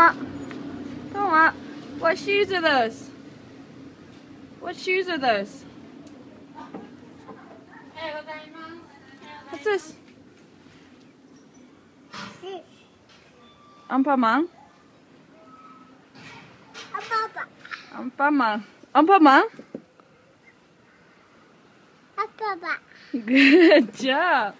Toma. Toma. What shoes are those? What shoes are those? What's this? Ampaman? Papa. Ampaman. Ampaman? Good job.